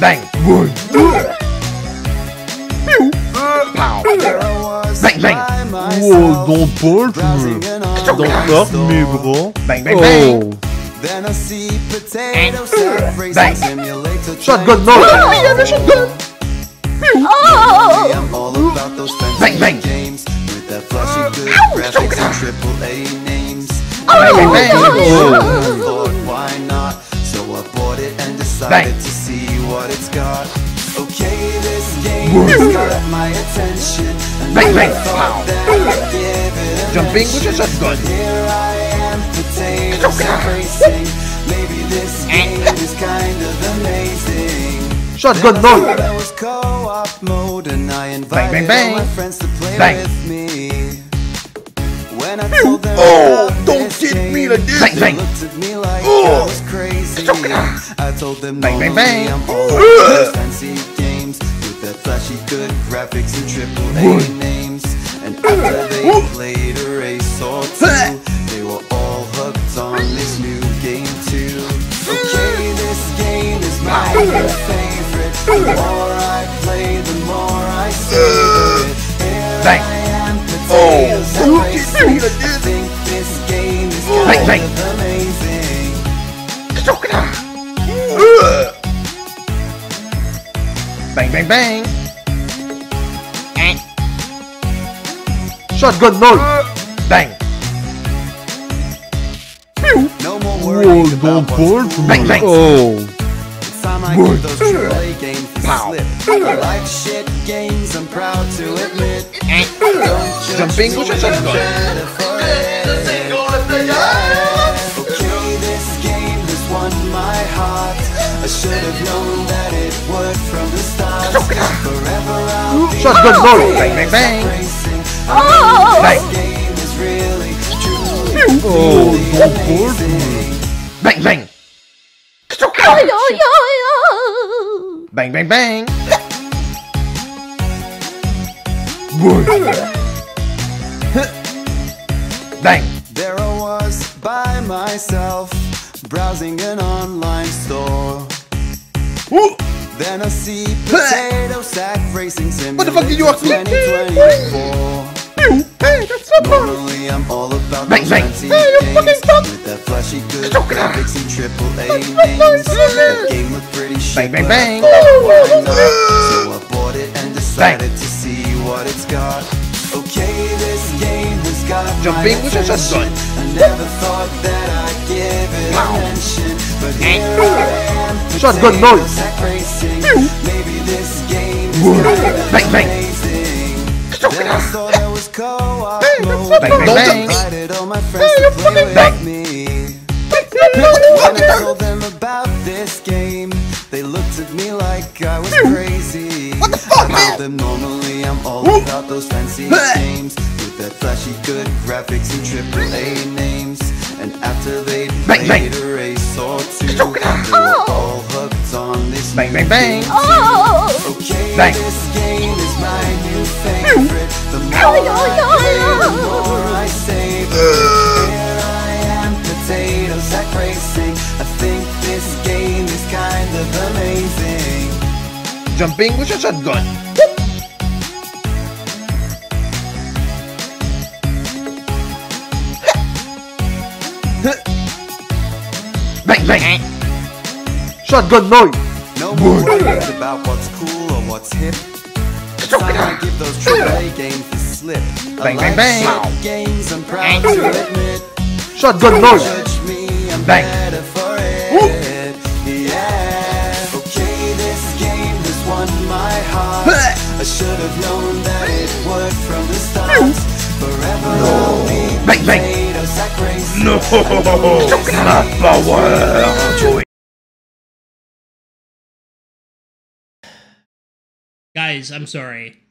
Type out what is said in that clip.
Bang! Boom! Pew! Pow! Bang, bang! Oh, don't punch me. Don't hurt me, bro. Bang, bang, bang! Oh. Then I see potato Bang. simulator. Shotgun Oh, noise. yeah, the shotgun! Oh! I'm all about those Bang, bang. games with that flashy good Ow, graphics and shotgun. triple A names. Bang, bang, bang! I thought, why not? So I bought it and decided Bang. What it's got. Okay, this game has got my attention. Bang, bang. thought Pow. that I'd give it a Jumping with a shotgun. Here I am, potato Shotgun. sack racing. Maybe this eh. game is kind of amazing. Shotgun Then I noise. thought There was co-op mode and I invited bang. all my friends to play Bang. with me. When I told them Oh, don't hit me like this. Bang, they bang. looked at me like Oh. I was crazy. I told them Bang, bang, bang. I'm all Ugh. about those fancy games with that flashy good graphics and triple A names. And after they played a race or two, they were all hooked on this new game too. Okay, this game is my favorite. The more I play, the more I savor it. Here. I am, Oh, potatoes and Bang, bang, bang! Eh. Shotgun noise. Uh. Bang! No more worrying don't about what's Bang, bang. Oh. It's time I give those AAA uh. games a Pow. slip. I like shit games, I'm proud to admit. Eh. Don't judge Jumping with a when shotgun. I'll be Bang, bang, bang! Oh! Bang! This game is Oh, really don't punch me. Bang, bang! Yo, yo, yo, yo. Bang, bang, bang! Bang! There I was by myself, browsing an online store. Then I see potato sack racing simulator What the fuck did you me? 2024. Hey, that's so fun! Normally I'm all about Bang, bang. Hey, you fucking fuck. with that flashy good graphics and triple A names. That game looked pretty Bang, shit, bang, but bang. I thought, why not? So I bought it and decided to see what it's got. Okay, this game has got Jumping my with a shotgun. attention. I never thought that I'd give it Pow. a mention, Shotgun noise. sack racing. Maybe this game is Whoa. kind of Bang, bang. amazing. It I out. saw there was co-op Hey, that's mode. so Bang, bang, bang. invited all my friends Hey, you play fucking bang. me. When I told them about this game, they looked at me like I was crazy. What the fuck, I man? told them normally I'm all about those fancy games with that flashy good graphics and triple A names. And after they Bang, played bang. a race or two, they Choke it out. Oh. all hooked on this Bang, bang, bang. Oh! Okay, Bang. this game is my new hmm. favorite. The more yo, I play, the more I save. Here I am, potato sack racing. I think this game is kind of amazing. Jumping with a shotgun! Bang, bang! Shotgun noise. No more worries about what's cool or what's hip. It's time it I out. give those AAA games the slip. Bang, bang, bang. games, I'm proud to admit. Shotgun noise. Me, I'm Bang. better for it. Yeah. Okay, this game has won my heart. I should have known that it would from the start. Forever I'll be Bang, bang. No! Not power! Guys, I'm sorry.